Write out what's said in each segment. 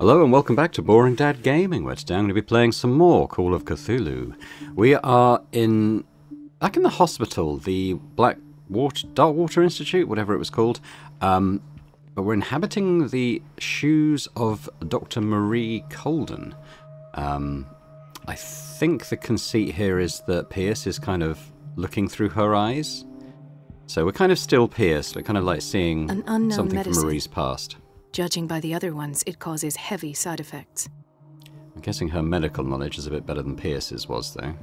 Hello and welcome back to Boring Dad Gaming, where today I'm going to be playing some more Call of Cthulhu. We are in back in the hospital, the Black Water Dark Water Institute, whatever it was called. Um, but we're inhabiting the shoes of Dr. Marie Colden. Um, I think the conceit here is that Pierce is kind of looking through her eyes. So we're kind of still Pierce, we're kind of like seeing something medicine. from Marie's past. Judging by the other ones, it causes heavy side effects. I'm guessing her medical knowledge is a bit better than Pierce's was, though.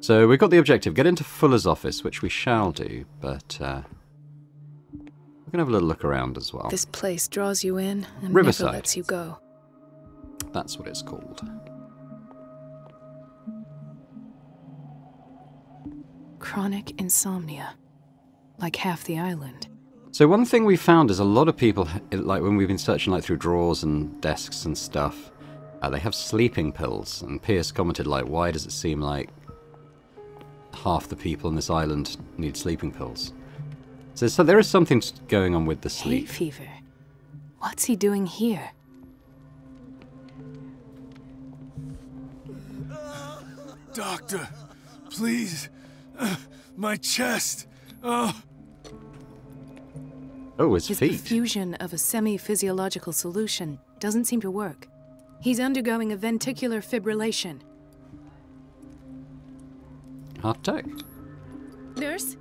So we've got the objective get into Fuller's office, which we shall do, but uh, we're going to have a little look around as well. This place draws you in and Riverside. never lets you go. That's what it's called. Chronic insomnia. Like half the island. So one thing we found is a lot of people, like when we've been searching like through drawers and desks and stuff, uh, they have sleeping pills. And Pierce commented like, why does it seem like half the people on this island need sleeping pills? So, so there is something going on with the Hay sleep. fever. What's he doing here? Doctor, please. Uh, my chest. Oh, Oh, his His feet. perfusion of a semi physiological solution doesn't seem to work. He's undergoing a ventricular fibrillation. Heart attack. Nurse?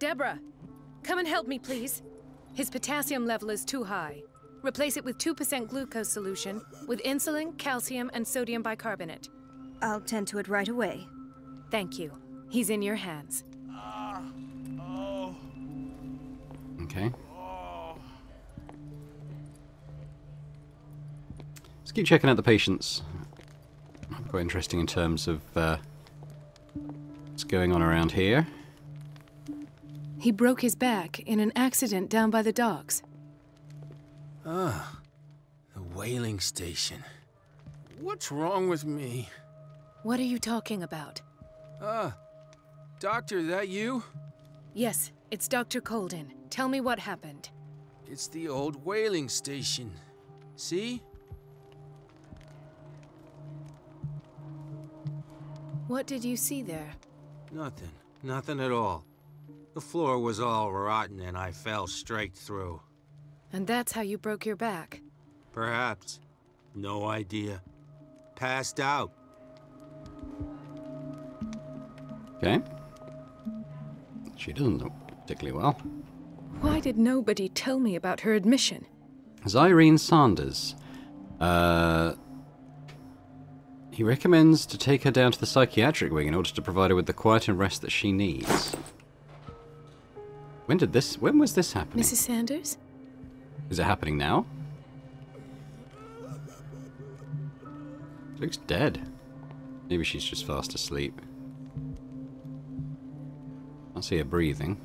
Deborah, come and help me, please. His potassium level is too high. Replace it with 2% glucose solution with insulin, calcium, and sodium bicarbonate. I'll tend to it right away. Thank you. He's in your hands. Okay. Let's keep checking out the patients. Quite interesting in terms of uh, what's going on around here. He broke his back in an accident down by the docks. Ah, the whaling station. What's wrong with me? What are you talking about? Ah, doctor, that you? Yes, it's Dr. Colden. Tell me what happened. It's the old whaling station. See? What did you see there? Nothing. Nothing at all. The floor was all rotten and I fell straight through. And that's how you broke your back. Perhaps. No idea. Passed out. Okay. She doesn't look particularly well. Why did nobody tell me about her admission? As Irene Sanders. Uh, he recommends to take her down to the psychiatric wing in order to provide her with the quiet and rest that she needs. When did this? When was this happening? Mrs. Sanders? Is it happening now? Looks dead. Maybe she's just fast asleep. I see her breathing.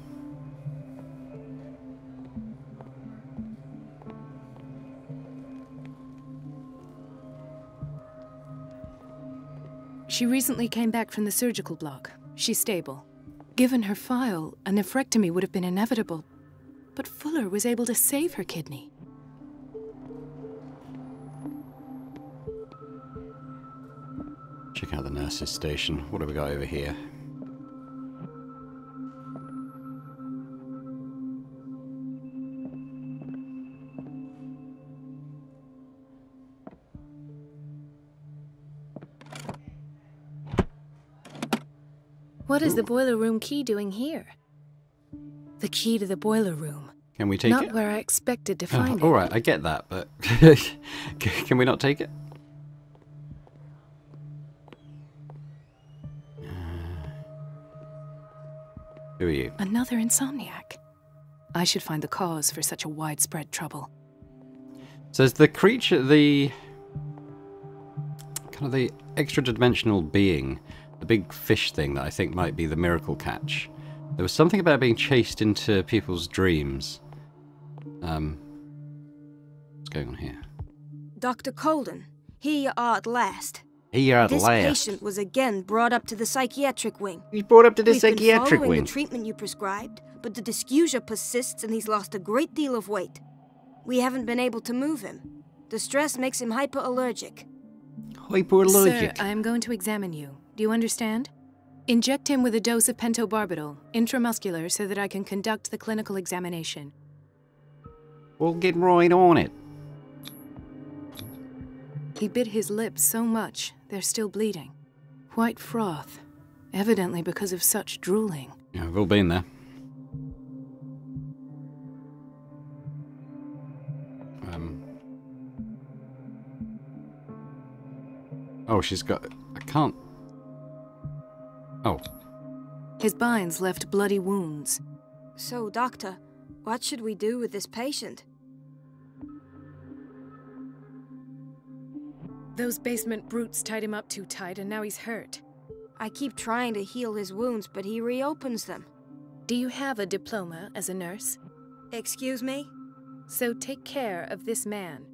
She recently came back from the surgical block. She's stable. Given her file, a nephrectomy would have been inevitable. But Fuller was able to save her kidney. Check out the nurse's station. What have we got over here? What is the boiler room key doing here? The key to the boiler room. Can we take Not it? Not where I expected to Oh, find it. all right, I get that, but can we not take it? Uh, who are you? Another insomniac. I should find the cause for such a widespread trouble. Says the creature, the kind of the extra dimensional being, the big fish thing that I think might be the miracle catch. There was something about being chased into people's dreams. Um, what's going on here? Dr. Colden, here you are at last. Here at this last. patient was again brought up to the psychiatric wing. He's brought up to the We've been following wing. the treatment you prescribed, but the dysgeusia persists and he's lost a great deal of weight. We haven't been able to move him. The stress makes him hyperallergic. Hyperallergic. Sir, I am going to examine you. Do you understand? Inject him with a dose of pentobarbital, intramuscular, so that I can conduct the clinical examination. We'll get right on it. He bit his lips so much, they're still bleeding. White froth, evidently because of such drooling. Yeah, we've all been there. Um. Oh, she's got. I can't. Oh, His binds left bloody wounds. So, Doctor, what should we do with this patient? Those basement brutes tied him up too tight, and now he's hurt. I keep trying to heal his wounds, but he reopens them. Do you have a diploma as a nurse? Excuse me? So take care of this man.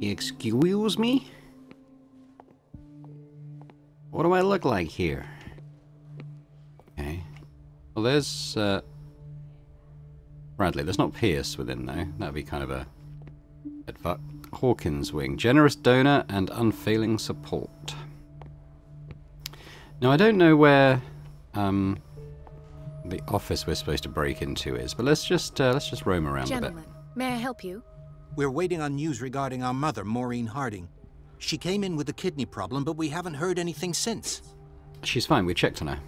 excuse me? What do I look like here? Okay. Well, there's, uh... Bradley. There's not Pierce within, though. That'd be kind of a... head fuck. Hawkins wing. Generous donor and unfailing support. Now, I don't know where, um... The office we're supposed to break into is, but let's just, uh, let's just roam around a bit. Gentlemen, may I help you? We're waiting on news regarding our mother, Maureen Harding. She came in with a kidney problem, but we haven't heard anything since. She's fine. We checked on her.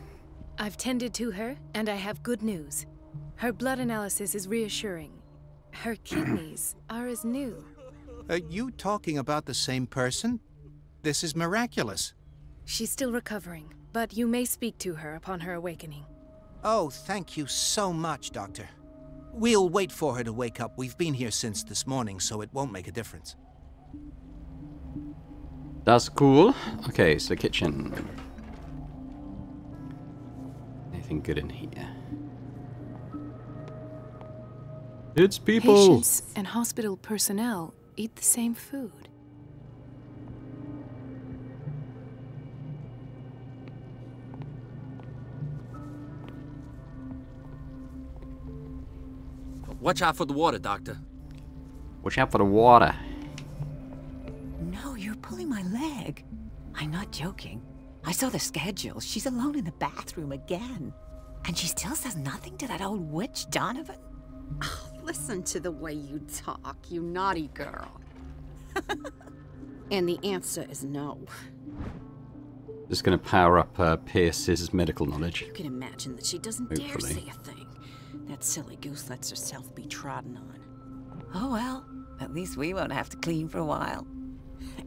I've tended to her, and I have good news. Her blood analysis is reassuring. Her kidneys are as new. Are you talking about the same person? This is miraculous. She's still recovering, but you may speak to her upon her awakening. Oh, thank you so much, Doctor. We'll wait for her to wake up. We've been here since this morning, so it won't make a difference. That's cool. Okay, so kitchen. Anything good in here? It's people. Patients and hospital personnel eat the same food. Watch out for the water, Doctor. Watch out for the water. No, you're pulling my leg. I'm not joking. I saw the schedule. She's alone in the bathroom again. And she still says nothing to that old witch, Donovan? Listen to the way you talk, you naughty girl. and the answer is no. Just gonna power up uh, Pierce's medical knowledge. You can imagine that she doesn't dare say a thing. That silly goose lets herself be trodden on. Oh well, at least we won't have to clean for a while.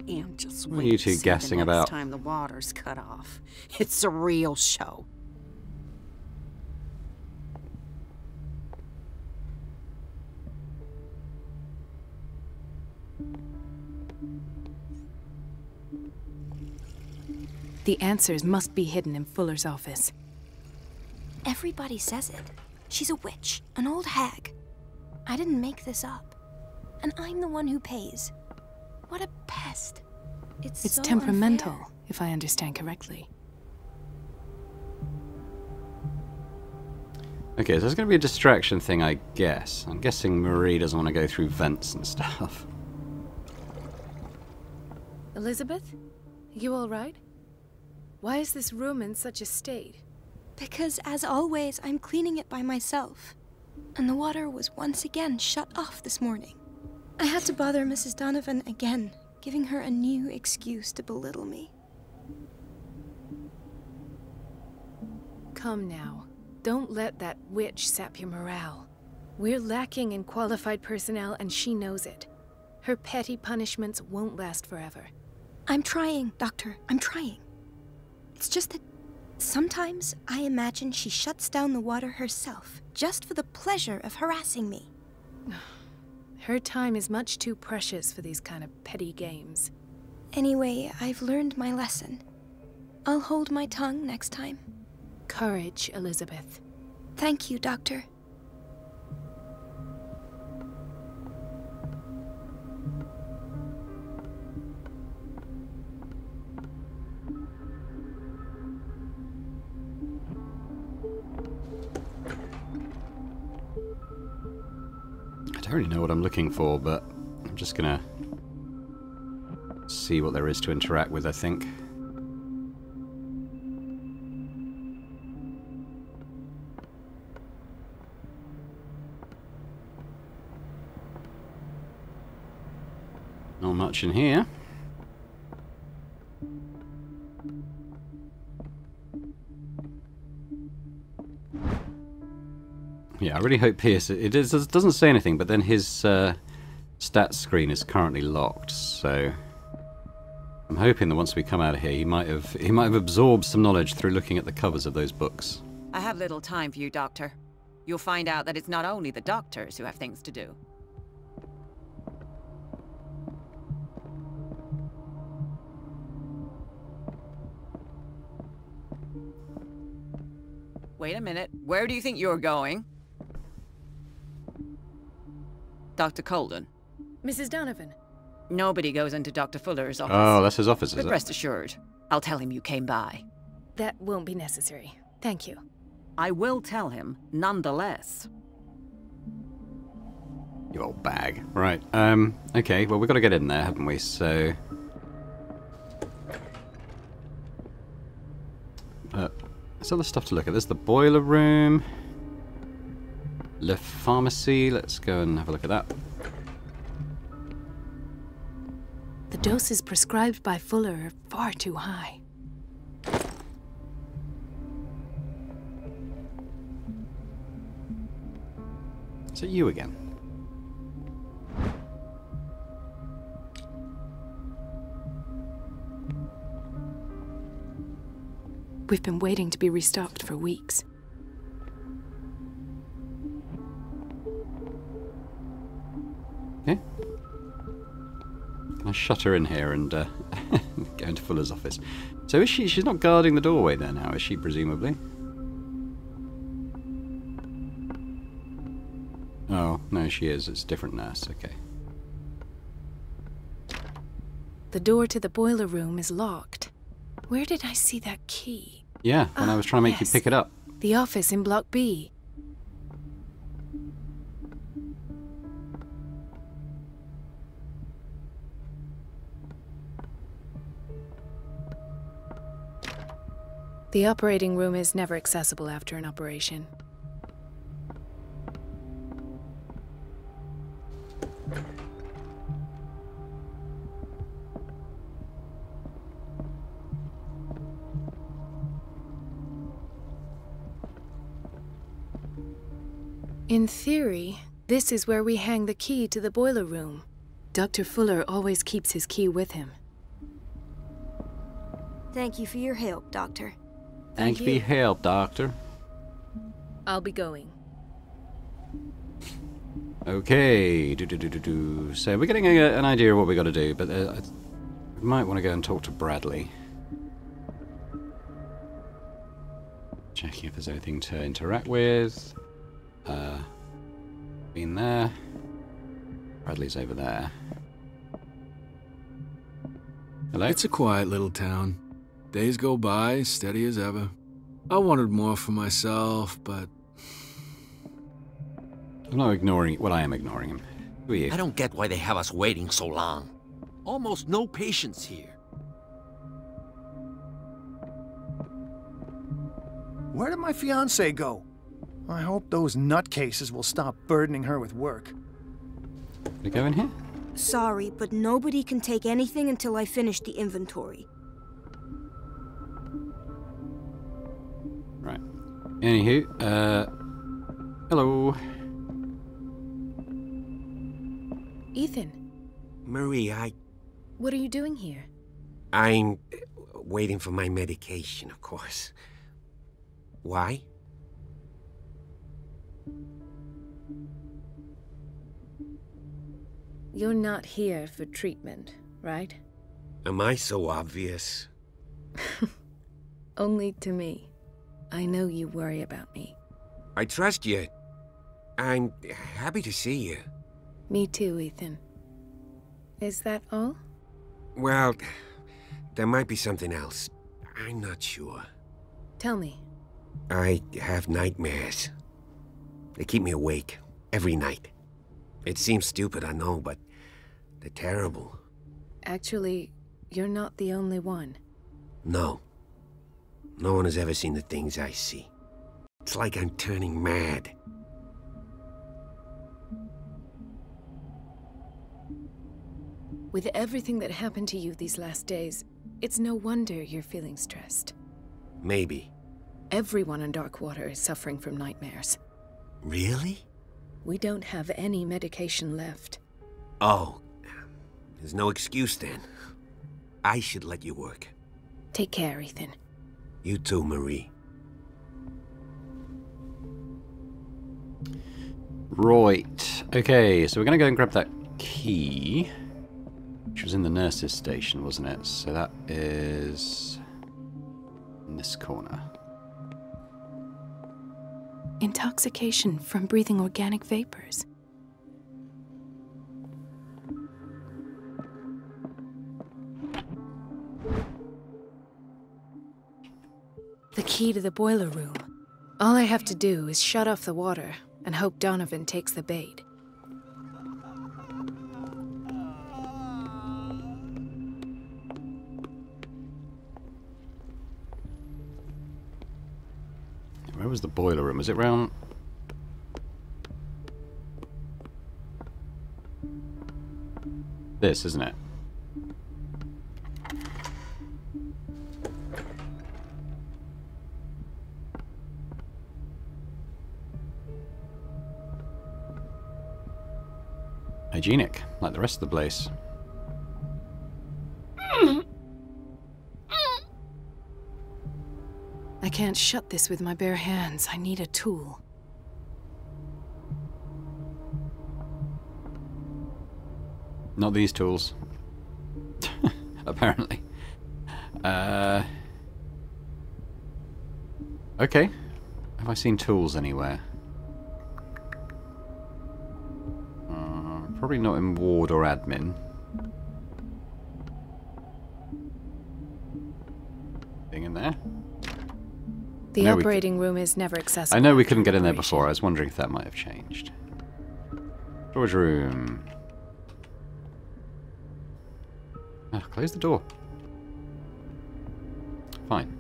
And just What are you two guessing the next about? time the water's cut off. It's a real show. The answers must be hidden in Fuller's office. Everybody says it. She's a witch, an old hag. I didn't make this up. And I'm the one who pays. What a pest. It's, It's so temperamental, unfair. if I understand correctly. Okay, so there's gonna be a distraction thing, I guess. I'm guessing Marie doesn't want to go through vents and stuff. Elizabeth? You all right? Why is this room in such a state? Because, as always, I'm cleaning it by myself. And the water was once again shut off this morning. I had to bother Mrs. Donovan again, giving her a new excuse to belittle me. Come now. Don't let that witch sap your morale. We're lacking in qualified personnel, and she knows it. Her petty punishments won't last forever. I'm trying, Doctor. I'm trying. It's just that sometimes I imagine she shuts down the water herself, just for the pleasure of harassing me. Her time is much too precious for these kind of petty games. Anyway, I've learned my lesson. I'll hold my tongue next time. Courage, Elizabeth. Thank you, Doctor. Don't really know what I'm looking for, but I'm just gonna see what there is to interact with, I think. Not much in here. Yeah, I really hope Pierce. It is, it doesn't say anything, but then his uh, stats screen is currently locked, so I'm hoping that once we come out of here, he might have he might have absorbed some knowledge through looking at the covers of those books. I have little time for you, Doctor. You'll find out that it's not only the doctors who have things to do. Wait a minute. Where do you think you're going? Dr. Colden. Mrs. Donovan. Nobody goes into Dr. Fuller's office. Oh, that's his office, is But it? rest assured, I'll tell him you came by. That won't be necessary. Thank you. I will tell him, nonetheless. You old bag. Right. Um. Okay. Well, we've got to get in there, haven't we? So. Uh, there's other stuff to look at. There's the boiler room. Le pharmacy. Let's go and have a look at that. The doses prescribed by Fuller are far too high. Is it you again? We've been waiting to be restocked for weeks. Shut her in here and uh, go into Fuller's office? So is she? She's not guarding the doorway there now, is she? Presumably. Oh no, she is. It's a different nurse. Okay. The door to the boiler room is locked. Where did I see that key? Yeah, when I was trying to make yes. you pick it up. The office in Block B. The operating room is never accessible after an operation. In theory, this is where we hang the key to the boiler room. Dr. Fuller always keeps his key with him. Thank you for your help, Doctor. Thank you for your help, Doctor. I'll be going. Okay. Do do do do do. So we're getting a, an idea of what we got to do, but uh, I might want to go and talk to Bradley. Checking if there's anything to interact with. Uh, been there. Bradley's over there. Hello. It's a quiet little town. Days go by, steady as ever. I wanted more for myself, but I'm not ignoring. Well, I am ignoring him. Who are you? I don't get why they have us waiting so long. Almost no patients here. Where did my fiance go? I hope those nutcases will stop burdening her with work. We go in here. Sorry, but nobody can take anything until I finish the inventory. Anywho, uh, hello. Ethan, Marie, I... what are you doing here? I'm waiting for my medication, of course. Why? You're not here for treatment, right? Am I so obvious? Only to me. I know you worry about me. I trust you. I'm happy to see you. Me too, Ethan. Is that all? Well, there might be something else. I'm not sure. Tell me. I have nightmares. They keep me awake every night. It seems stupid, I know, but they're terrible. Actually, you're not the only one. No. No one has ever seen the things I see. It's like I'm turning mad. With everything that happened to you these last days, it's no wonder you're feeling stressed. Maybe. Everyone in Darkwater is suffering from nightmares. Really? We don't have any medication left. Oh. There's no excuse then. I should let you work. Take care, Ethan. You too, Marie. Right. Okay, so we're going to go and grab that key. Which was in the nurse's station, wasn't it? So that is... in this corner. Intoxication from breathing organic vapors. Key to the boiler room. All I have to do is shut off the water and hope Donovan takes the bait. Where was the boiler room? Was it round... This, isn't it? Hygienic, like the rest of the place. I can't shut this with my bare hands. I need a tool. Not these tools. Apparently. Uh, okay. Have I seen tools anywhere? Probably not in ward or admin. Thing in there? The No, operating room is never accessible. I know we couldn't get in there before. I was wondering if that might have changed. Storage room. Ah, close the door. Fine.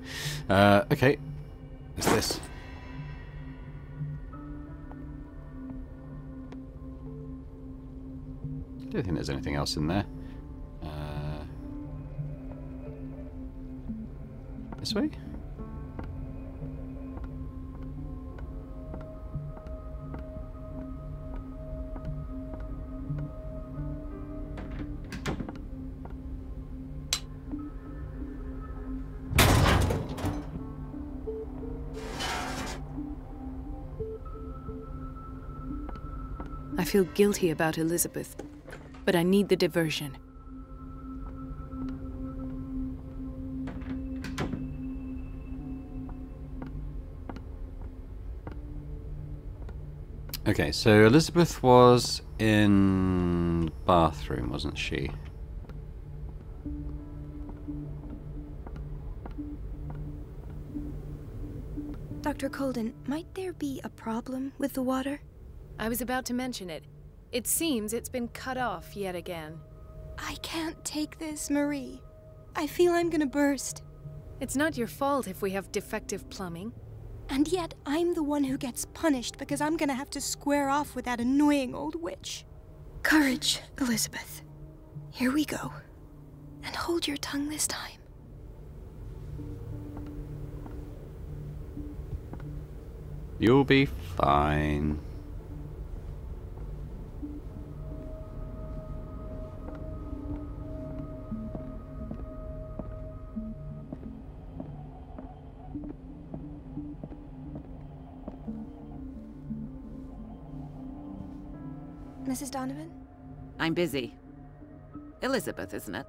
Uh, okay. Don't think there's anything else in there. Uh, this way? I feel guilty about Elizabeth, but I need the diversion. Okay, so Elizabeth was in bathroom, wasn't she? Dr. Colden, might there be a problem with the water? I was about to mention it. It seems it's been cut off yet again. I can't take this, Marie. I feel I'm gonna burst. It's not your fault if we have defective plumbing. And yet, I'm the one who gets punished because I'm gonna have to square off with that annoying old witch. Courage, Elizabeth. Here we go. And hold your tongue this time. You'll be fine. Mrs. Donovan? I'm busy. Elizabeth, isn't it?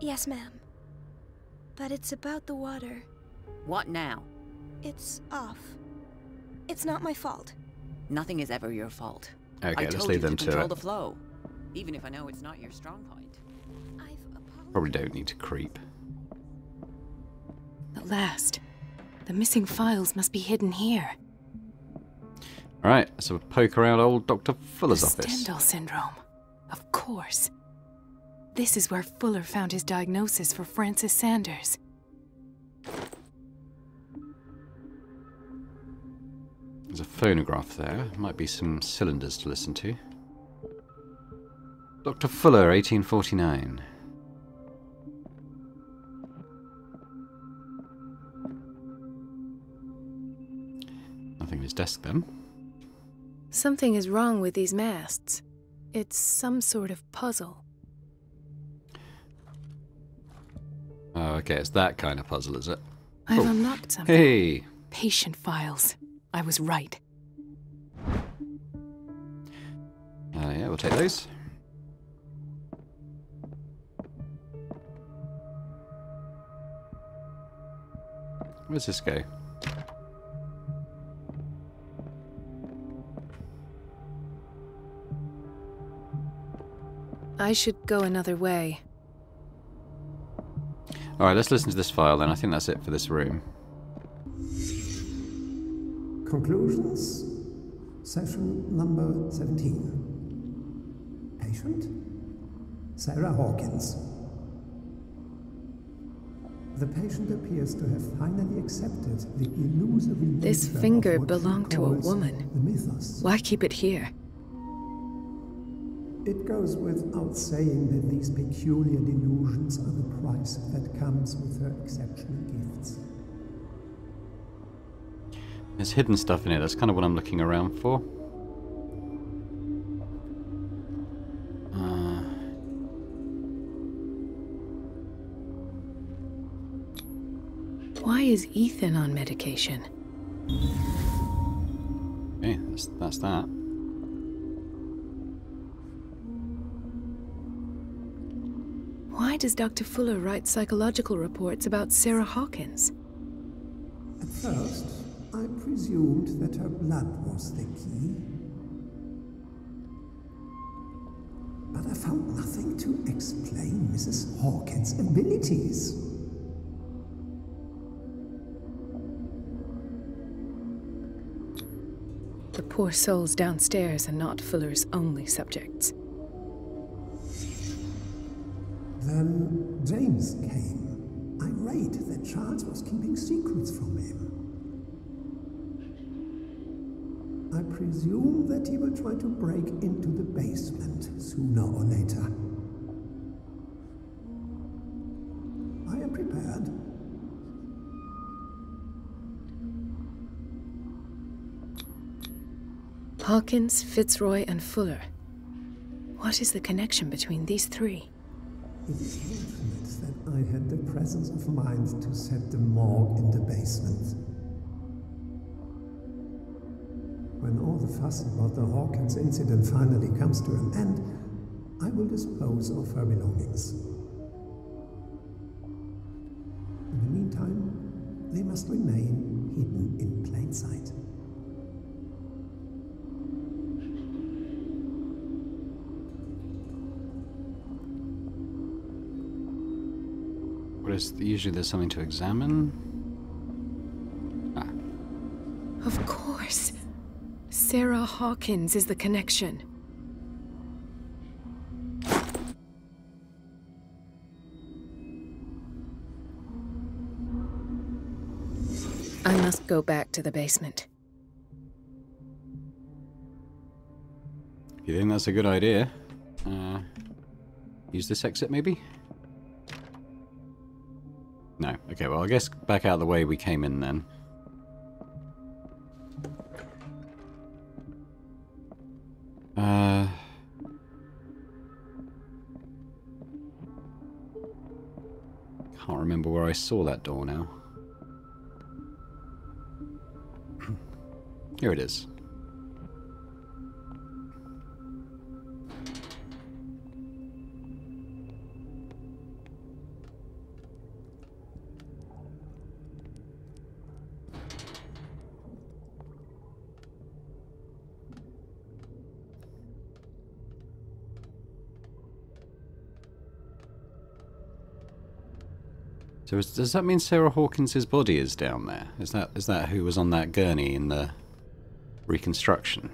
Yes, ma'am. But it's about the water. What now? It's off. It's not my fault. Nothing is ever your fault. Okay, I let's told leave you them to to control it. the flow, even if I know it's not your strong point. I've Probably don't need to creep. At last. The missing files must be hidden here. Alright, let's have a poke around old Dr. Fuller's the office. Stendhal syndrome. Of course. This is where Fuller found his diagnosis for Francis Sanders. There's a phonograph there. Might be some cylinders to listen to. Dr. Fuller, 1849. Nothing in his desk then. Something is wrong with these masts. It's some sort of puzzle. Oh, okay, it's that kind of puzzle, is it? I've Oh. unlocked something. Hey! Patient files. I was right. Uh, yeah, we'll take those. Where's this go? I should go another way. Alright, let's listen to this file then. I think that's it for this room. Conclusions. Session number 17. Patient? Sarah Hawkins. The patient appears to have finally accepted the illusory This finger belonged to a woman. Why keep it here? It goes without saying that these peculiar delusions are the price that comes with her exceptional gifts. There's hidden stuff in it. That's kind of what I'm looking around for. Uh, Why is Ethan on medication? okay, that's, that's that. Why does Dr. Fuller write psychological reports about Sarah Hawkins? At first, I presumed that her blood was the key. But I found nothing to explain Mrs. Hawkins' abilities. The poor souls downstairs are not Fuller's only subjects. James came, I irate that Charles was keeping secrets from him. I presume that he will try to break into the basement sooner or later. I am prepared. Hawkins, Fitzroy, and Fuller. What is the connection between these three? I had the presence of mind to set the morgue in the basement. When all the fuss about the Hawkins incident finally comes to an end, I will dispose of her belongings. In the meantime, they must remain hidden in plain sight. Is usually there's something to examine? Of course. Sarah Hawkins is the connection. I must go back to the basement. You think that's a good idea? Uh, use this exit, maybe? Okay, well, I guess back out the way we came in then. Uh... Can't remember where I saw that door now. Here it is. So is, does that mean Sarah Hawkins's body is down there? Is that is that who was on that gurney in the Reconstruction.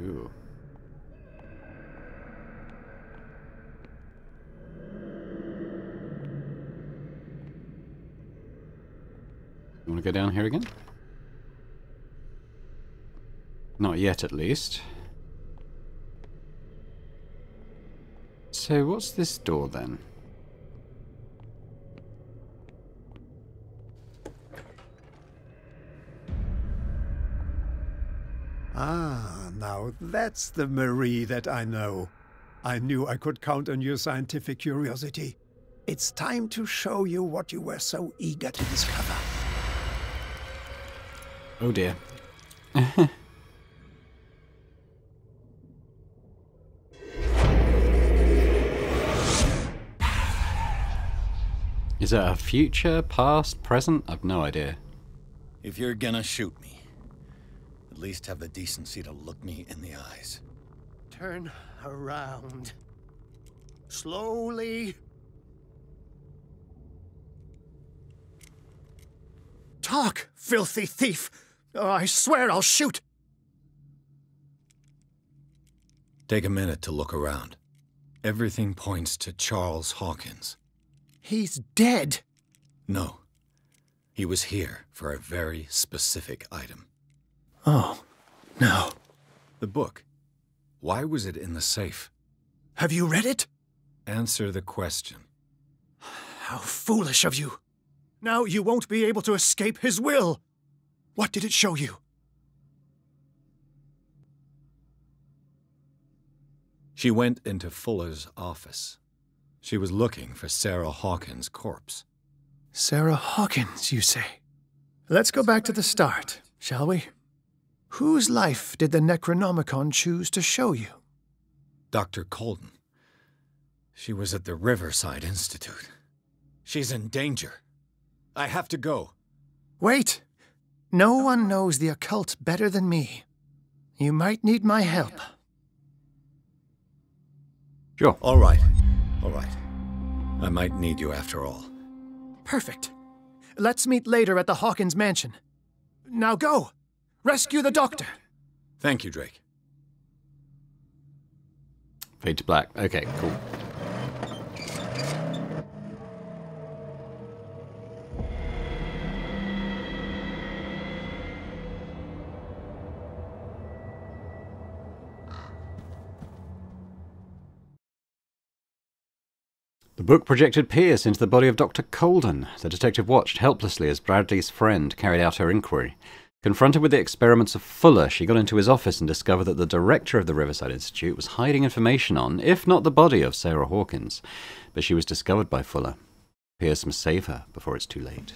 Ooh. You want to go down here again? Not yet, at least. So what's this door then? Ah, now that's the Marie that I know. I knew I could count on your scientific curiosity. It's time to show you what you were so eager to discover. Oh dear. Is it a future, past, present? I've no idea. If you're gonna shoot me, at least have the decency to look me in the eyes. Turn around. Slowly. Talk, filthy thief! Oh, I swear I'll shoot! Take a minute to look around. Everything points to Charles Hawkins. He's dead. No. He was here for a very specific item. Oh, no. The book. Why was it in the safe? Have you read it? Answer the question. How foolish of you. Now you won't be able to escape his will. What did it show you? She went into Fuller's office. She was looking for Sarah Hawkins' corpse. Sarah Hawkins, you say? Let's go back to the start, shall we? Whose life did the Necronomicon choose to show you? Dr. Colden. She was at the Riverside Institute. She's in danger. I have to go. Wait! No one knows the occult better than me. You might need my help. Sure. All right. All right. I might need you after all. Perfect. Let's meet later at the Hawkins mansion. Now go! Rescue the doctor! Thank you, Drake. Fade to black. Okay, cool. Book projected Pierce into the body of Dr. Colden. The detective watched helplessly as Bradley's friend carried out her inquiry. Confronted with the experiments of Fuller, she got into his office and discovered that the director of the Riverside Institute was hiding information on, if not the body of Sarah Hawkins. But she was discovered by Fuller. Pierce must save her before it's too late.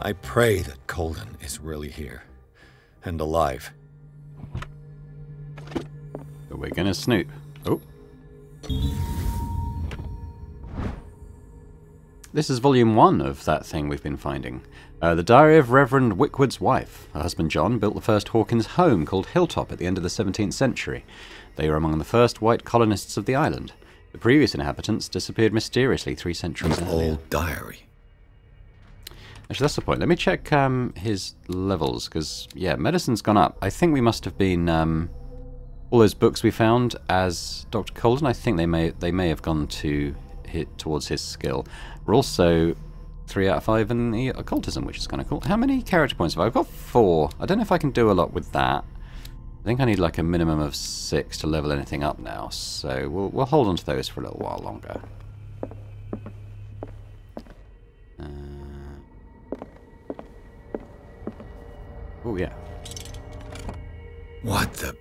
I pray that Colden is really here. And alive. But we're gonna snoop. Oh. This is volume one of that thing we've been finding. Uh, the Diary of Reverend Wickwood's wife. Her husband John built the first Hawkins home called Hilltop at the end of the 17th century. They were among the first white colonists of the island. The previous inhabitants disappeared mysteriously three centuries An earlier. old diary. Actually, that's the point. Let me check um, his levels, because, yeah, medicine's gone up. I think we must have been... Um, all those books we found as Dr. Colden, I think they may they may have gone to hit towards his skill. We're also three out of five in the occultism, which is kind of cool. How many character points have I? I've got four. I don't know if I can do a lot with that. I think I need like a minimum of six to level anything up now, so we'll, we'll hold on to those for a little while longer. Oh, yeah. What the?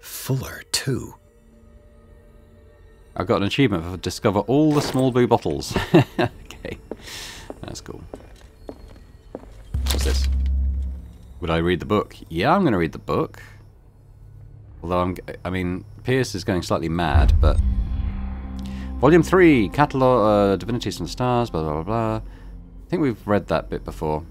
Fuller, too. I've got an achievement for discover all the small blue bottles. okay. That's cool. What's this? Would I read the book? Yeah, I'm going to read the book. Although I'm, I mean, Pierce is going slightly mad, but... Volume 3, Catalogue, uh, Divinities and Stars, blah, blah, blah, blah. I think we've read that bit before.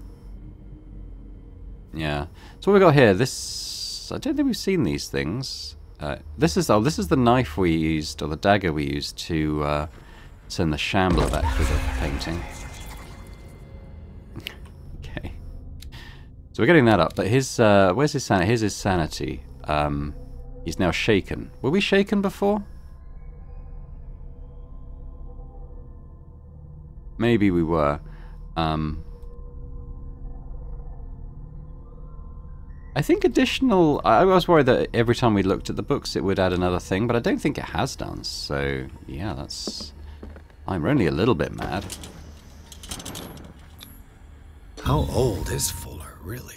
Yeah. So what we got here, this... I don't think we've seen these things. Uh, this is oh, this is the knife we used, or the dagger we used to uh, send the Shambler back to the painting. okay. So we're getting that up, but his, uh, where's his sanity? Here's his sanity. Um, he's now shaken. Were we shaken before? Maybe we were. Um, I think additional... I was worried that every time we looked at the books it would add another thing, but I don't think it has done. So, yeah, that's... I'm only a little bit mad. How old is Fuller, really?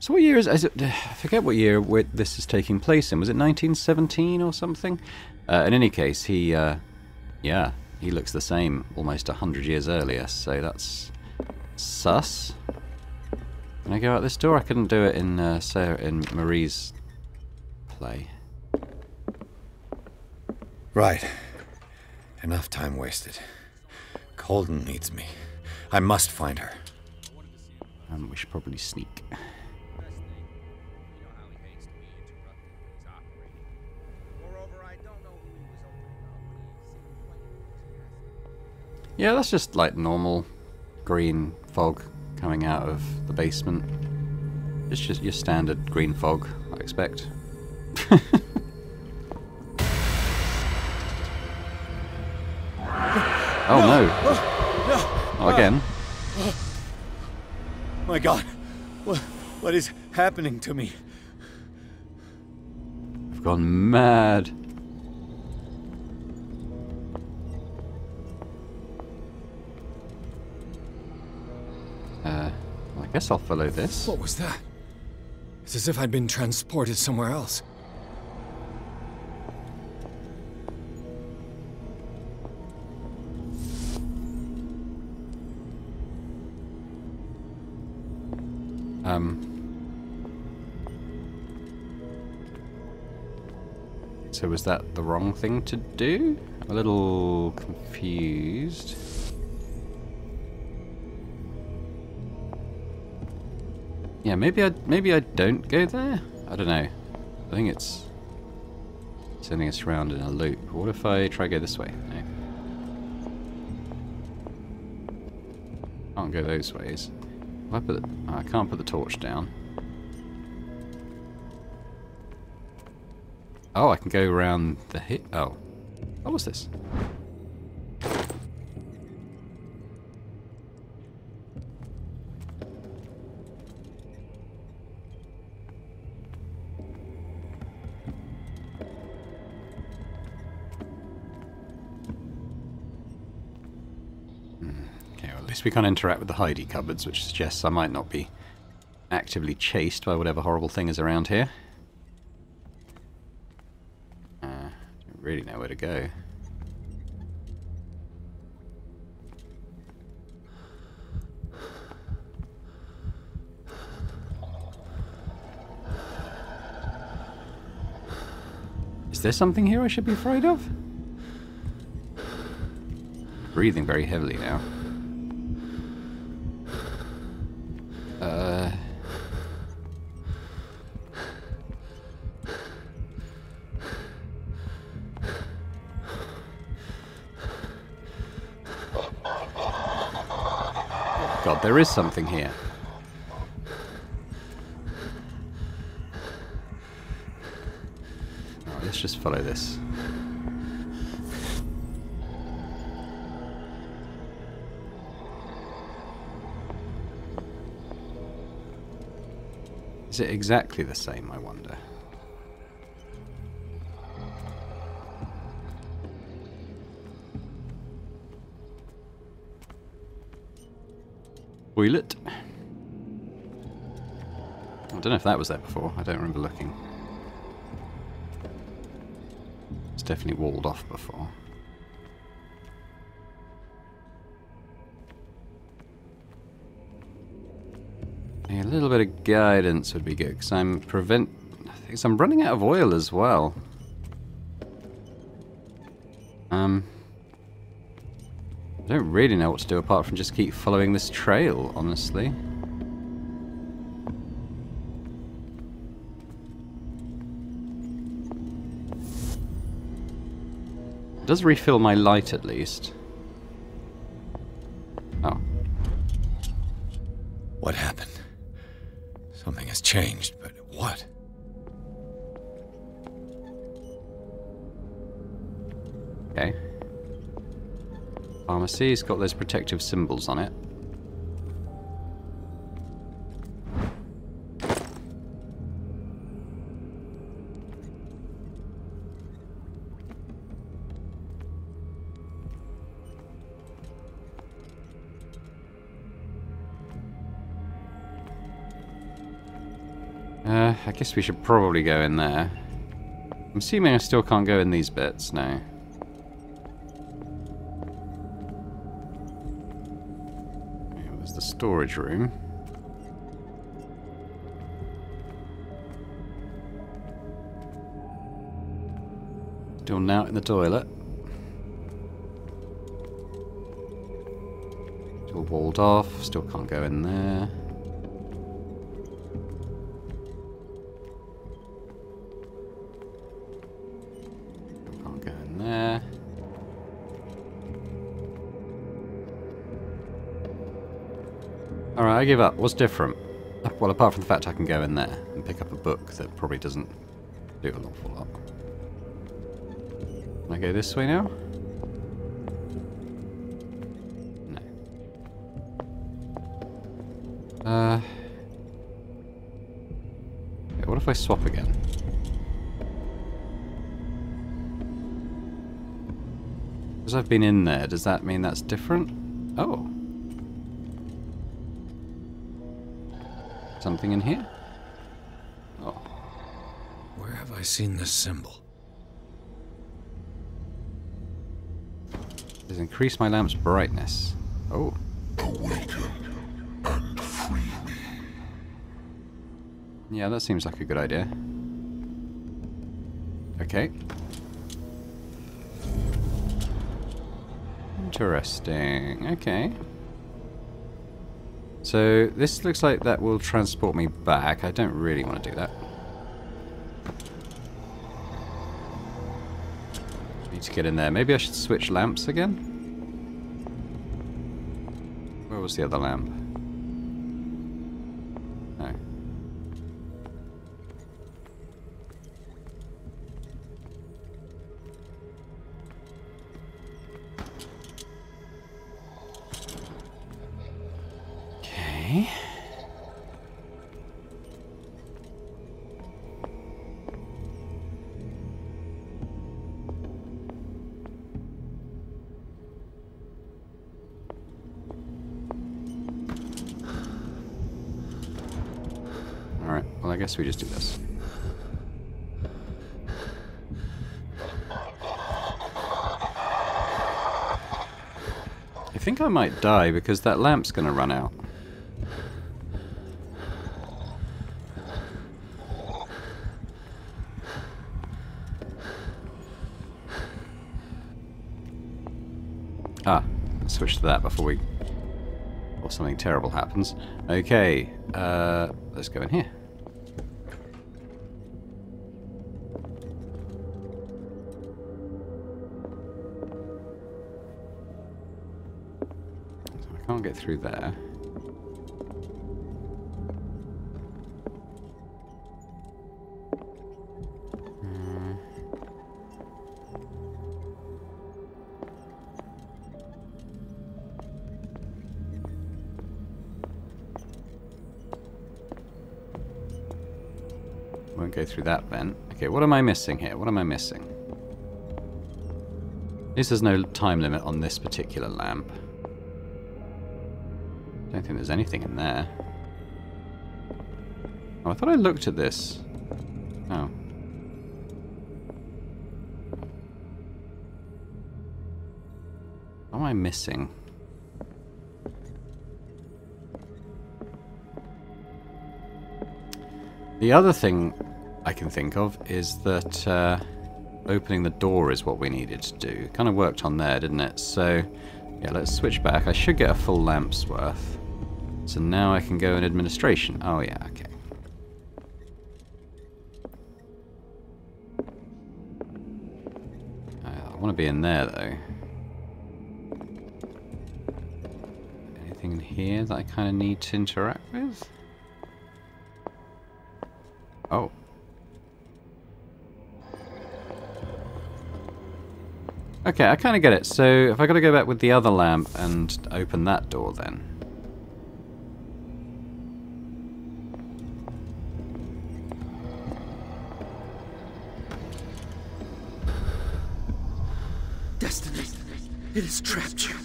So what year is, is it? I forget what year this is taking place in. Was it 1917 or something? Uh, in any case, he, uh, yeah, he looks the same almost 100 years earlier, so that's sus. Can I go out this door? I couldn't do it in, uh, Sarah, in Marie's play. Right. Enough time wasted. Colden needs me. I must find her. Um, we should probably sneak. Yeah, that's just like normal green fog coming out of the basement. It's just your standard green fog, I expect. oh no! Again. My god. What, what is happening to me? I've gone mad. Guess I'll follow this. What was that? It's as if I'd been transported somewhere else. Um. So was that the wrong thing to do? I'm a little confused. Yeah, maybe I maybe I don't go there. I don't know. I think it's sending us around in a loop. What if I try to go this way? No. Can't go those ways. I the, oh, I can't put the torch down. Oh, I can go around the hit. Oh, what was this? Least we can't interact with the Heidi cupboards, which suggests I might not be actively chased by whatever horrible thing is around here. Uh, don't really know where to go. Is there something here I should be afraid of? Breathing very heavily now. God, there is something here. Right, let's just follow this. Is it exactly the same, I wonder? Don't know if that was there before. I don't remember looking. It's definitely walled off before. A little bit of guidance would be good, because I'm prevent... I Jeez, I'm running out of oil as well. Um, I don't really know what to do apart from just keep following this trail, honestly. It does refill my light at least. Oh. What happened? Something has changed, but what? Okay. Pharmacy's got those protective symbols on it. We should probably go in there. I'm assuming I still can't go in these bits, no. It was the storage room. Still now in the toilet. Still walled off, still can't go in there. I give up. What's different? Well, apart from the fact I can go in there and pick up a book that probably doesn't do an awful lot. Can I go this way now? No. Uh. what if I swap again? Because I've been in there, does that mean that's different? Oh. Something in here? Oh. Where have I seen this symbol? Does increase my lamp's brightness. Oh. Awaken and free me. Yeah, that seems like a good idea. Okay. Interesting. Okay. So, this looks like that will transport me back. I don't really want to do that. Need to get in there. Maybe I should switch lamps again? Where was the other lamp? We just do this. I think I might die because that lamp's gonna run out. Ah, switch to that before we... or something terrible happens. Okay, uh, let's go in here. Can't get through there. Hmm. Won't go through that vent. Okay, what am I missing here? What am I missing? Least there's no time limit on this particular lamp. Don't think there's anything in there. Oh, I thought I looked at this. Oh. What am I missing? The other thing I can think of is that uh, opening the door is what we needed to do. Kind of worked on there, didn't it? So, yeah, let's switch back. I should get a full lamp's worth. So now I can go in administration. Oh, yeah, okay. Uh, I want to be in there, though. Anything in here that I kind of need to interact with? Oh. Okay, I kind of get it. So if I got to go back with the other lamp and open that door then. It has trapped you.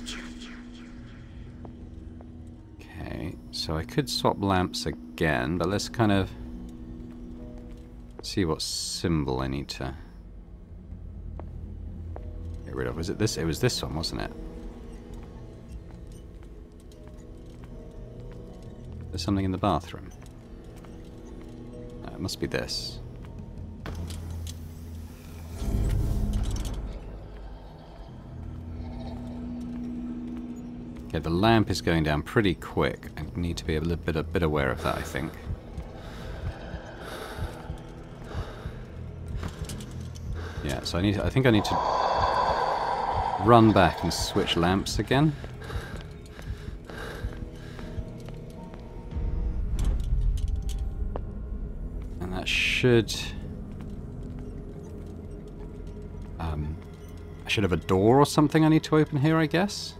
Okay, so I could swap lamps again, but let's kind of see what symbol I need to get rid of. Was it this? It was this one, wasn't it? There's something in the bathroom. No, it must be this. Okay, the lamp is going down pretty quick. I need to be a little bit, a bit aware of that, I think. Yeah, so I need. I think I need to run back and switch lamps again. And that should. Um, I should have a door or something I need to open here, I guess.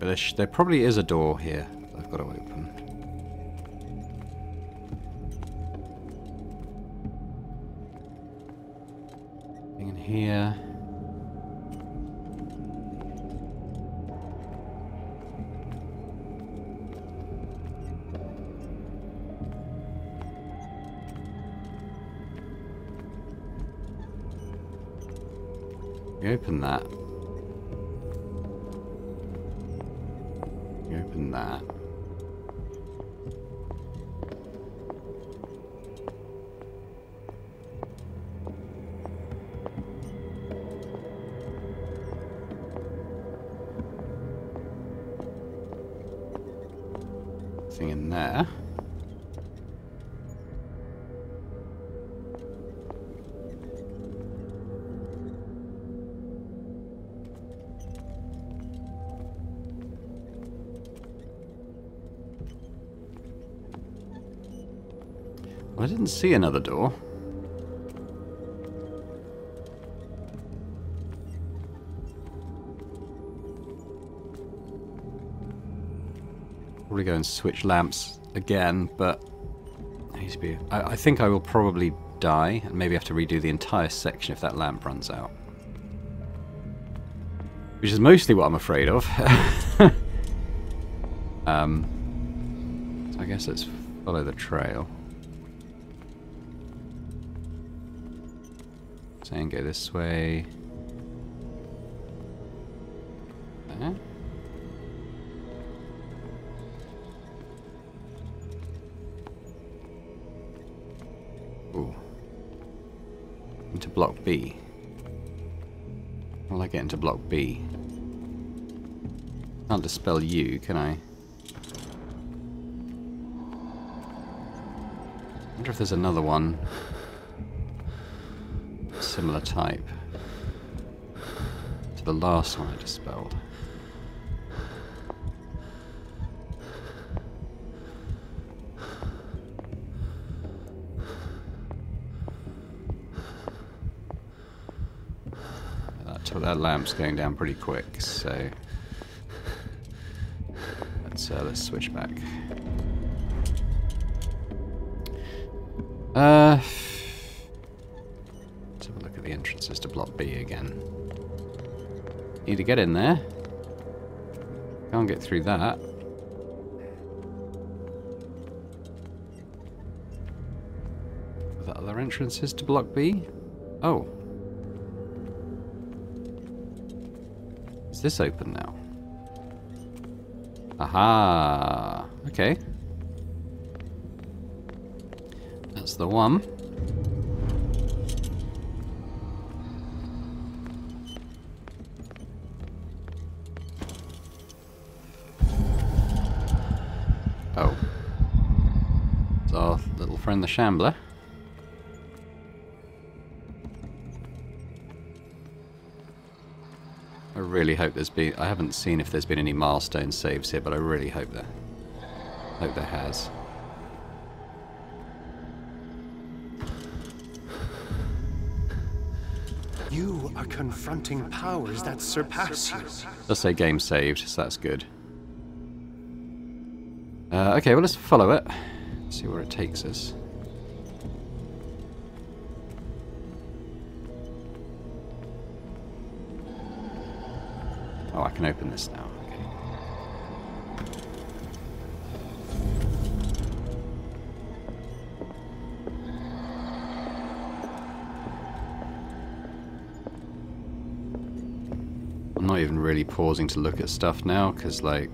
But there, there probably is a door here. I've got to see another door. Probably go and switch lamps again, but I I think I will probably die and maybe have to redo the entire section if that lamp runs out. Which is mostly what I'm afraid of. um, I guess let's follow the trail. Saying go this way. There. Ooh. Into block B. Will I get into block B? Can't dispel you, can I? wonder if there's another one. Similar type. To the last one I dispelled. That, that lamp's going down pretty quick, so let's uh, let's switch back. get in there. Can't get through that. The other entrance is to Block B? Oh. Is this open now? Aha! Okay. That's the one. The Shambler. I really hope there's been... I haven't seen if there's been any milestone saves here, but I really hope there... hope there has. You are confronting powers that surpass you. Let's say game saved, so that's good. Uh, okay, well let's follow it. See where it takes us. Can open this now. I'm not even really pausing to look at stuff now, because, like,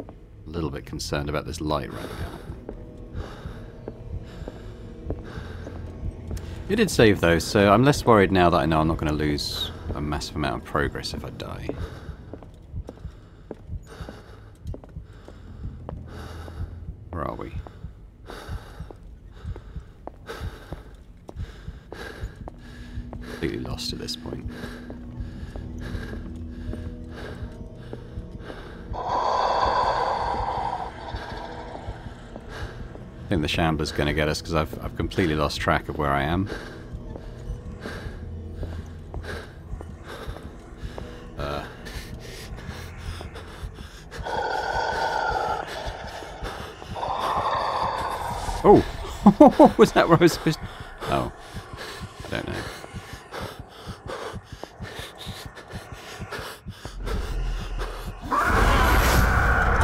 a little bit concerned about this light running out. It did save though, so I'm less worried now that I know I'm not going to lose massive amount of progress if I die. Where are we? Completely lost at this point. I think the Shambler's going to get us because I've, I've completely lost track of where I am. Uh. Oh! Was that where I was supposed to... Oh. I don't know.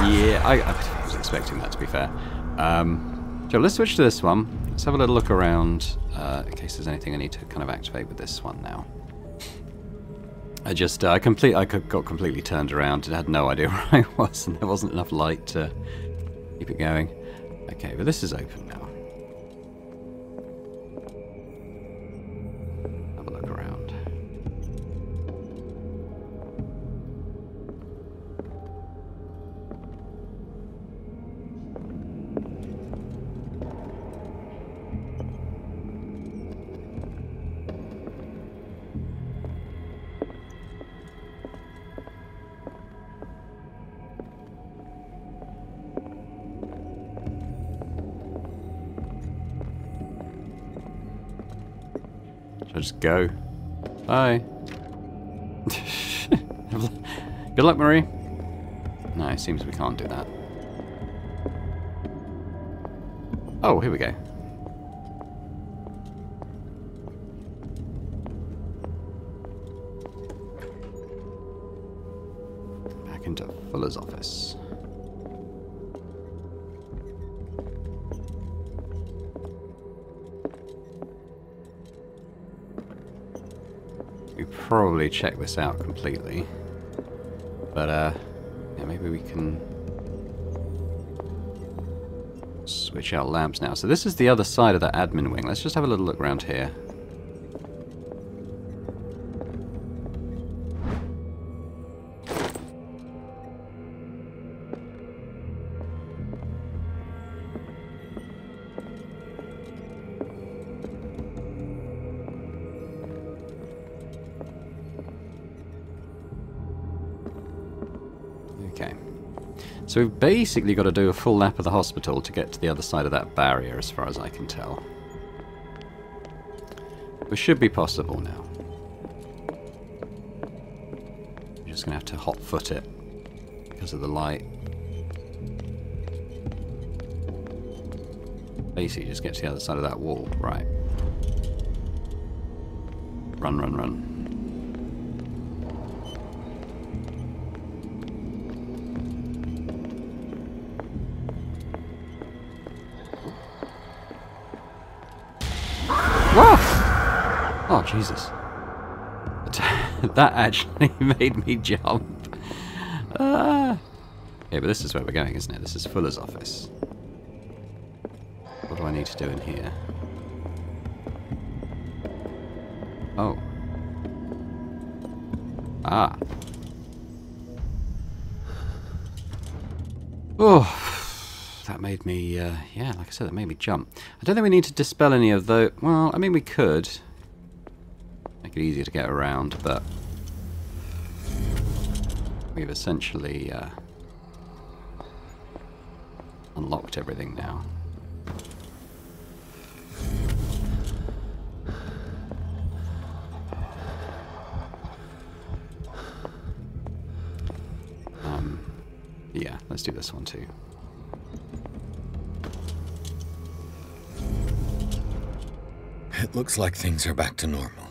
Yeah, I, I was expecting that to be fair. Um, so let's switch to this one. Let's have a little look around uh, in case there's anything I need to kind of activate with this one now. I just, uh, I complete, I got completely turned around and had no idea where I was, and there wasn't enough light to keep it going. Okay, but this is open just go? Bye. Good luck, Marie. No, it seems we can't do that. Oh, here we go. Check this out completely. But, uh, yeah, maybe we can switch out lamps now. So this is the other side of that admin wing. Let's just have a little look around here. So we've basically got to do a full lap of the hospital to get to the other side of that barrier, as far as I can tell. Which should be possible now. You're just going to have to hot foot it because of the light. Basically, just get to the other side of that wall. Right. Run, run, run. Jesus. that actually made me jump. Ah. Yeah, but this is where we're going, isn't it? This is Fuller's office. What do I need to do in here? Oh. Ah. Oh, that made me, uh, yeah, like I said, that made me jump. I don't think we need to dispel any of the, well, I mean we could. Make it easier to get around, but we've essentially uh, unlocked everything now. Um, yeah, let's do this one too. It looks like things are back to normal.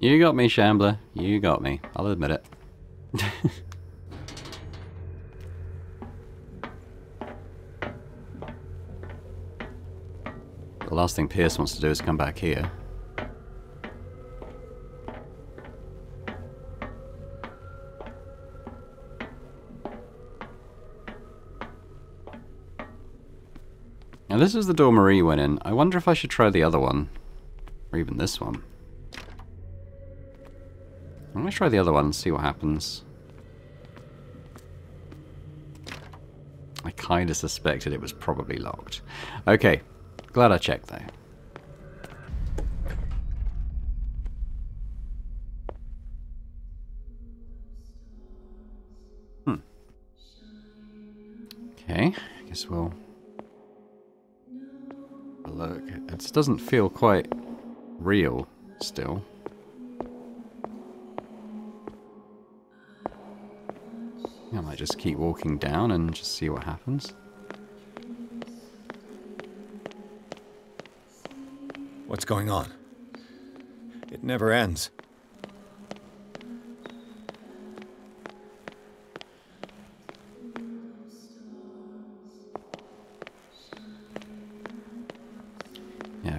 You got me, Shambler. You got me. I'll admit it. the last thing Pierce wants to do is come back here. Now this is the door Marie went in. I wonder if I should try the other one. Or even this one. I'm going to try the other one and see what happens. I kind of suspected it was probably locked. Okay, glad I checked though. Hmm. Okay, I guess we'll look. It doesn't feel quite real still. I might just keep walking down and just see what happens. What's going on? It never ends.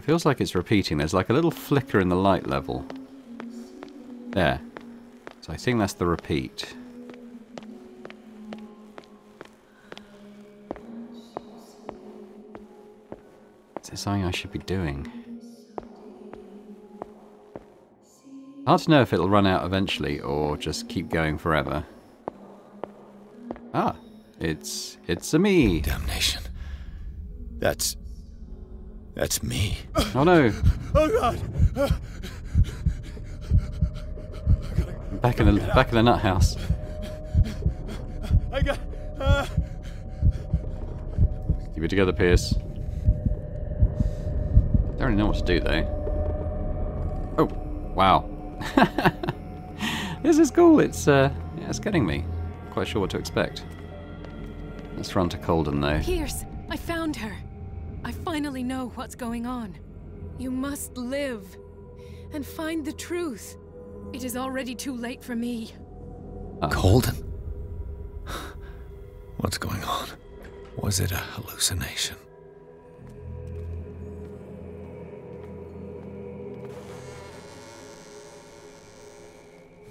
It feels like it's repeating. There's like a little flicker in the light level. There. So I think that's the repeat. Is there something I should be doing? Hard to know if it'll run out eventually or just keep going forever. Ah, it's it's a me. Damnation. That's that's me. Oh no. Oh god. Back in the back in the nut house. I got uh, Keep it together, Pierce. Don't really know what to do though. Oh, wow. this is cool. It's uh, yeah, it's getting me. Quite sure what to expect. Let's run to Colden though. Pierce, I found her. I finally know what's going on. You must live and find the truth. It is already too late for me. Uh, Colden? What's going on? Was it a hallucination?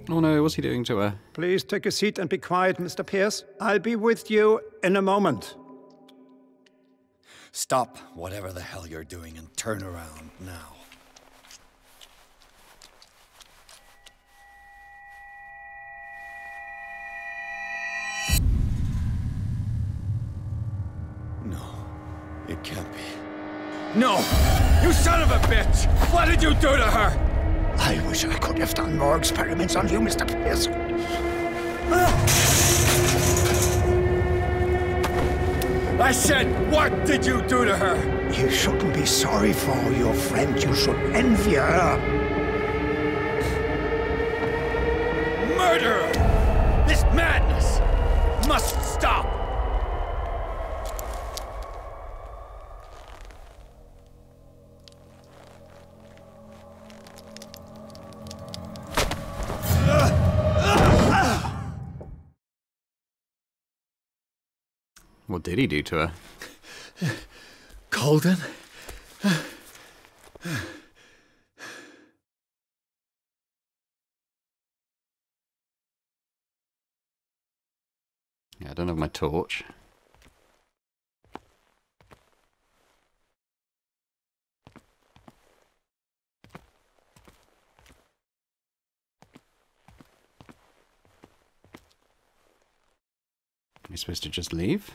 Oh no, what's he doing to her? Please take a seat and be quiet, Mr. Pierce. I'll be with you in a moment. Stop whatever the hell you're doing and turn around now. No, it can't be. No! You son of a bitch! What did you do to her? I wish I could have done more experiments on you, Mr. Pierce. Ah! I said, what did you do to her? You shouldn't be sorry for your friend. You should envy her. What did he do to her? Colden? Yeah, I don't have my torch. Are you supposed to just leave?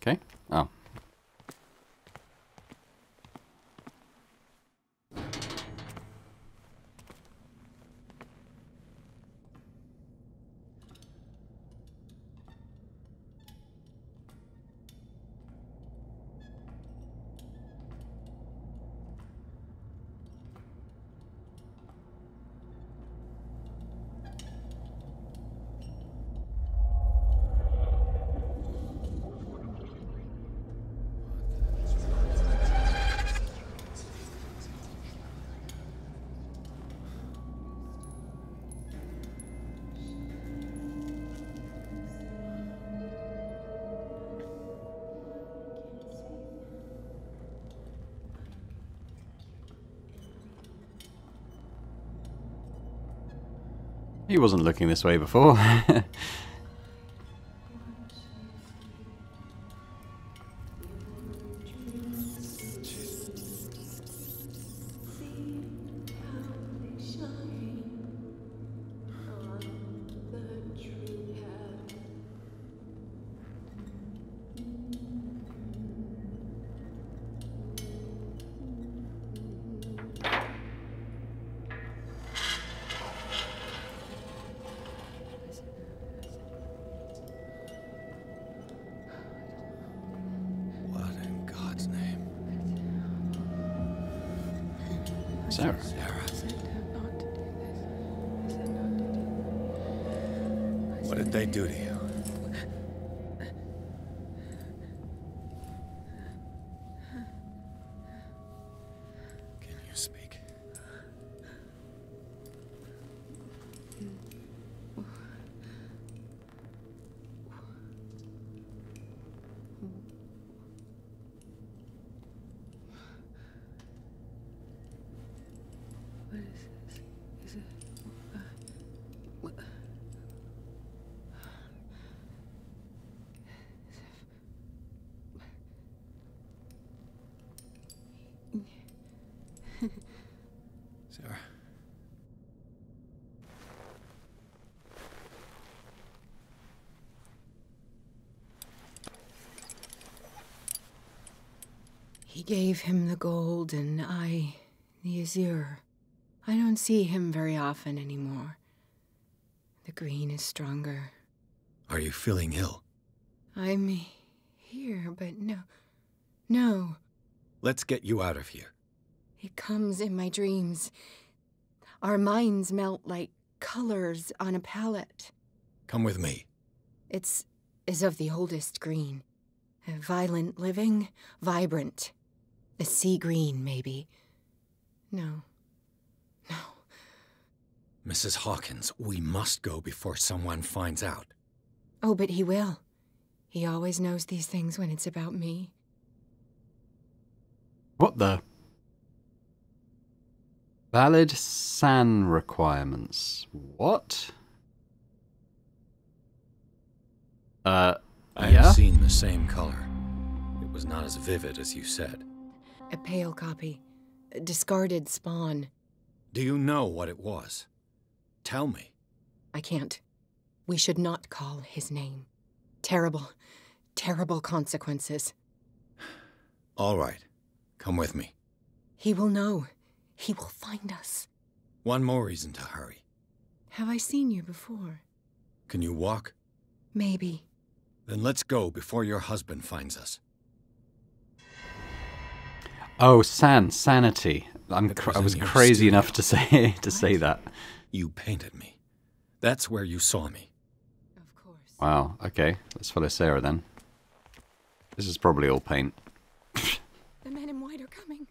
Okay. He wasn't looking this way before. Sarah. What did they do to you? He gave him the gold and I the azure. I don't see him very often anymore. The green is stronger. Are you feeling ill? I'm here, but no. No. Let's get you out of here. It comes in my dreams. Our minds melt like colors on a palette. Come with me. It's is of the oldest green. A violent living, vibrant. A sea green, maybe. No. No. Mrs. Hawkins, we must go before someone finds out. Oh, but he will. He always knows these things when it's about me. What the? Valid SAN requirements. What? Uh, I yeah? have seen the same color. It was not as vivid as you said. A pale copy. A discarded spawn. Do you know what it was? Tell me. I can't. We should not call his name. Terrible, terrible consequences. All right. Come with me. He will know. He will find us. One more reason to hurry. Have I seen you before? Can you walk? Maybe. Then let's go before your husband finds us. Oh, san, sanity. I'm cr- was I was crazy studio. enough to say to say that. You painted me. That's where you saw me. Of course. Wow. Okay, let's follow Sarah then. This is probably all paint. The men in white are coming.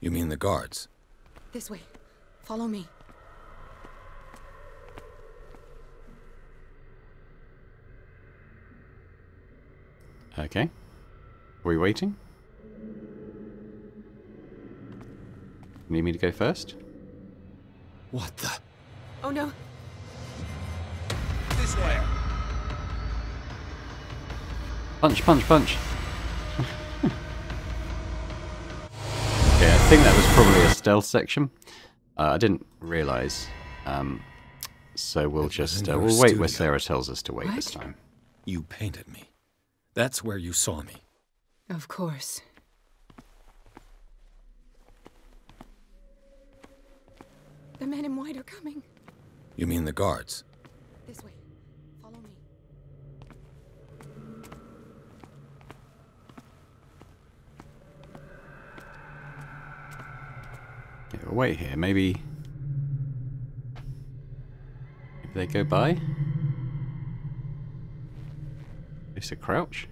You mean the guards? This way. Follow me. Okay. Are we waiting? You need me to go first? What the? Oh no. This way. Punch, punch, punch. yeah, I think that was probably a stealth section. Uh, I didn't realise. Um, so we'll just uh, we'll wait studio. where Sarah tells us to wait what? this time. You painted me. That's where you saw me. Of course. The men in white are coming. You mean the guards? This way. Follow me. Yeah, we'll wait here. Maybe if they go by. Is it crouch?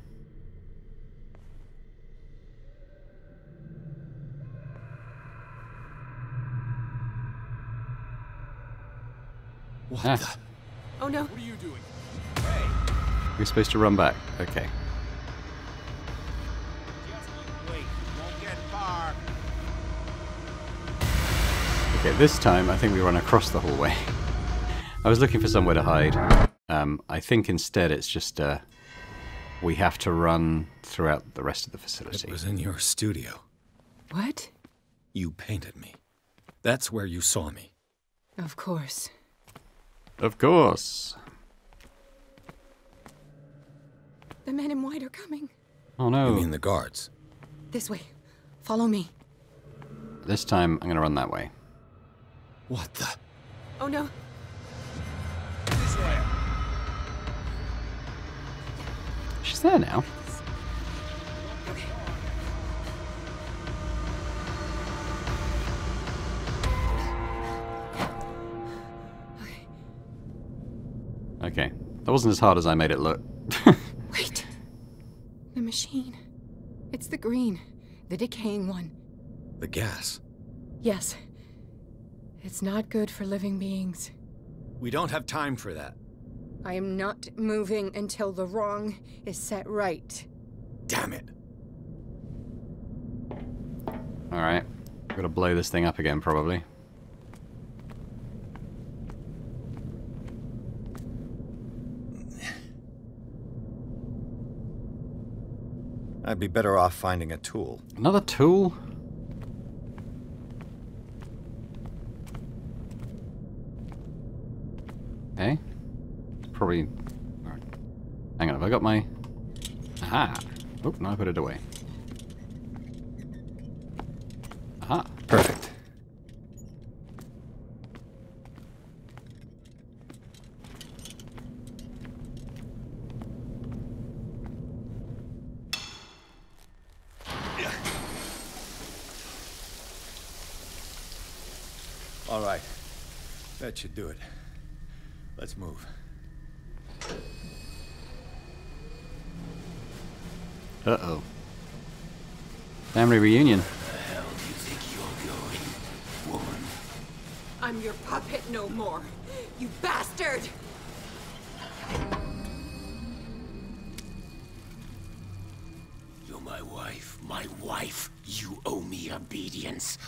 What Ah. the? Oh no. What are you doing? We're supposed to run back. Okay. Wait, you won't get far. Okay, this time I think we run across the hallway. I was looking for somewhere to hide. Um, I think instead it's just uh, we have to run throughout the rest of the facility. It was in your studio. What? You painted me. That's where you saw me. Of course. Of course. The men in white are coming. Oh no. You mean the guards? This way. Follow me. This time I'm going to run that way. What the? Oh no. This way. She's there now. That wasn't as hard as I made it look. Wait. The machine. It's the green. The decaying one. The gas. Yes. It's not good for living beings. We don't have time for that. I am not moving until the wrong is set right. Damn it. Alright. Gotta blow this thing up again, probably. I'd be better off finding a tool. Another tool? Okay. Probably. Hang on, have I got my. Aha! Oh, no, I put it away. Aha! Perfect. All right. That should do it. Let's move. Uh oh. Family reunion. I'm your puppet no more. You bastard! You're my wife, my wife. You owe me obedience.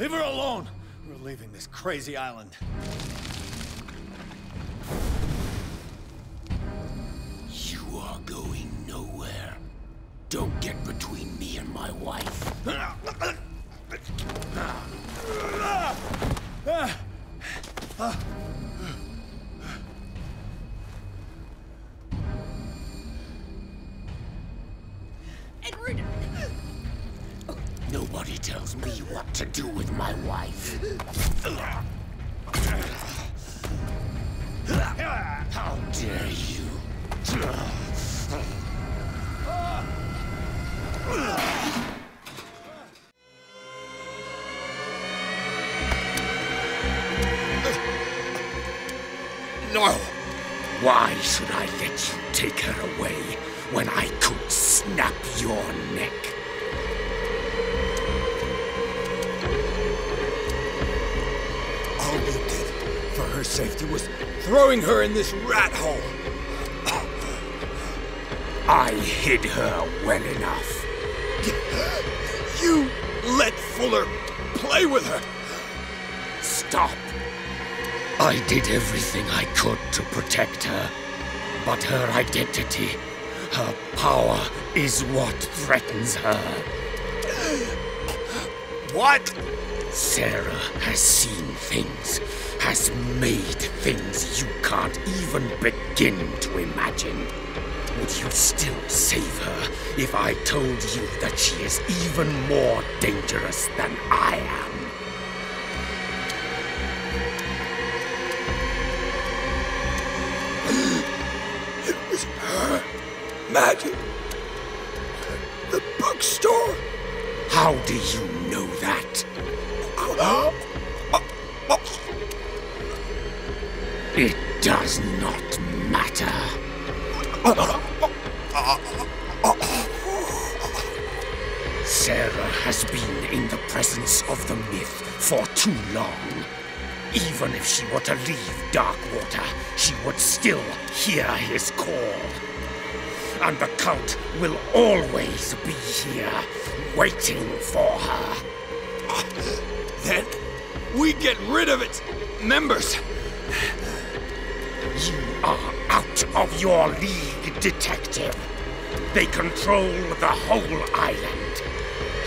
Leave her alone! We're leaving this crazy island. You are going nowhere. Don't get between me and my wife. Take her away when I could snap your neck? All you did for her safety was throwing her in this rat hole. I hid her well enough. You let Fuller play with her. Stop. I did everything I could to protect her. But her identity, Her power is what threatens her. What? Sarah has seen things, has made things you can't even begin to imagine. Would you still save her if I told you that she is even more dangerous than I am? Magic. The bookstore. How do you know that? It does not matter. Sarah has been in the presence of the myth for too long. Even if she were to leave Darkwater, she would still hear his call. And the cult will always be here, waiting for her. Then we get rid of its members. You are out of your league, detective. They control the whole island.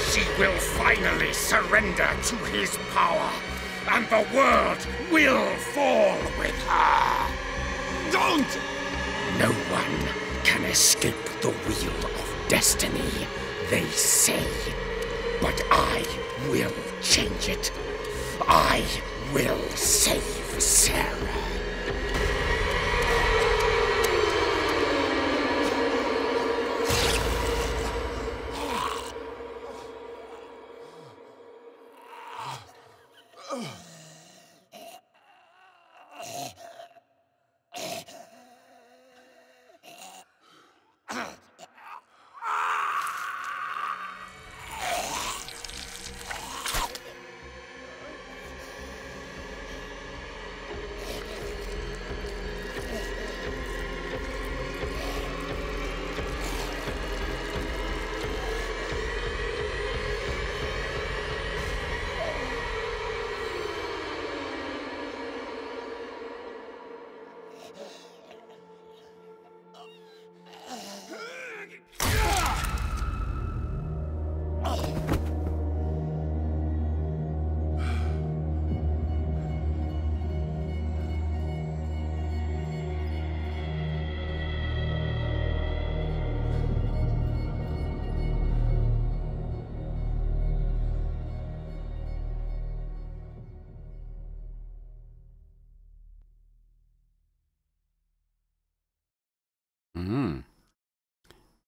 She will finally surrender to his power, and the world will fall with her. Don't! No one can escape the wheel of destiny, they say. But I will change it. I will save Sarah.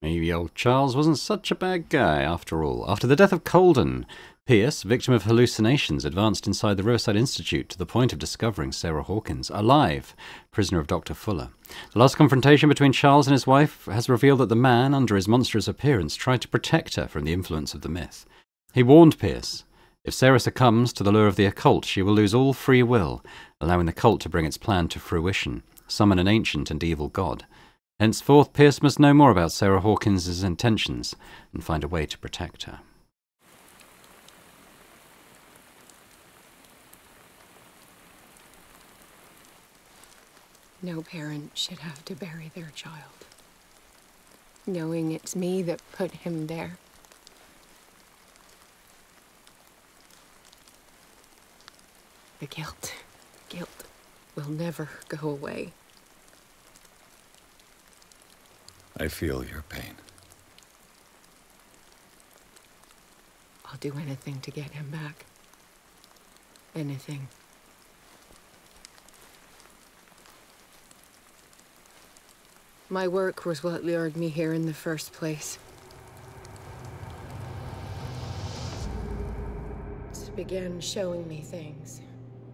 Maybe old Charles wasn't such a bad guy after all. After the death of Colden, Pierce, victim of hallucinations, advanced inside the Riverside Institute to the point of discovering Sarah Hawkins alive, prisoner of Dr. Fuller. The last confrontation between Charles and his wife has revealed that the man, under his monstrous appearance, tried to protect her from the influence of the myth. He warned Pierce if Sarah succumbs to the lure of the occult, she will lose all free will, allowing the cult to bring its plan to fruition, summon an ancient and evil god. Henceforth, Pierce must know more about Sarah Hawkins's intentions and find a way to protect her. No parent should have to bury their child, knowing it's me that put him there. The guilt, guilt will never go away. I feel your pain. I'll do anything to get him back. Anything. My work was what lured me here in the first place. It began showing me things.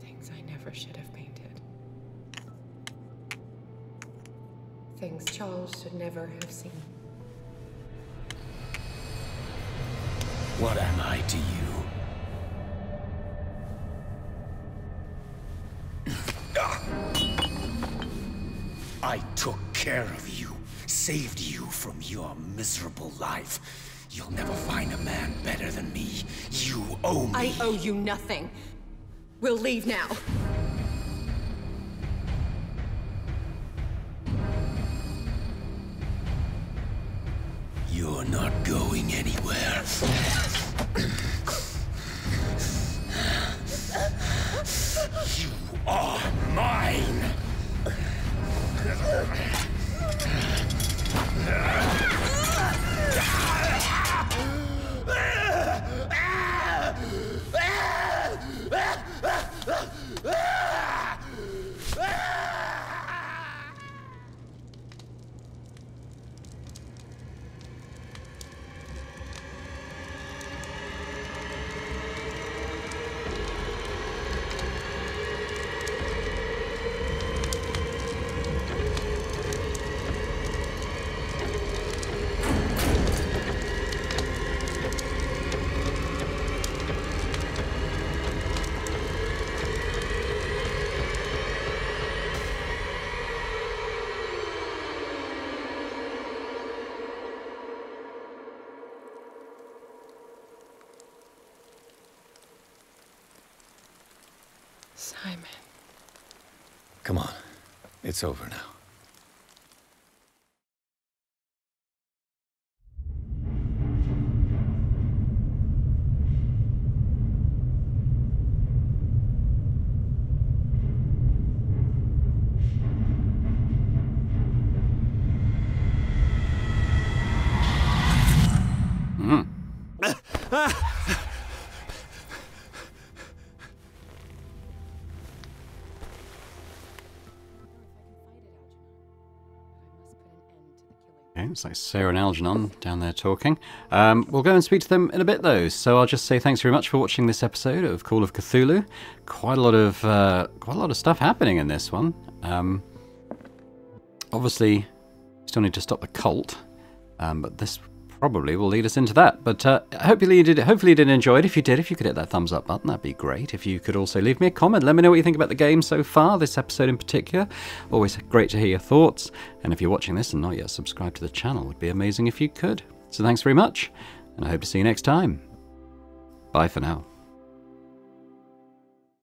Things I never should have painted. Things Charles should never have seen. What am I to you? I took care of you, saved you from your miserable life. You'll never find a man better than me. You owe me. I owe you nothing. We'll leave now. not going anywhere. It's over now. It's like Sarah and Algernon down there talking. Um, we'll go and speak to them in a bit, though. So I'll just say thanks very much for watching this episode of Call of Cthulhu. Quite a lot of uh, quite a lot of stuff happening in this one. Um, obviously, still need to stop the cult, um, but this probably will lead us into that. But uh, hopefully you did. Hopefully you did enjoy it. If you did, if you could hit that thumbs up button, that'd be great. If you could also leave me a comment, let me know what you think about the game so far. This episode in particular, always great to hear your thoughts. And if you're watching this and not yet subscribed to the channel, would be amazing if you could. So thanks very much, and I hope to see you next time. Bye for now.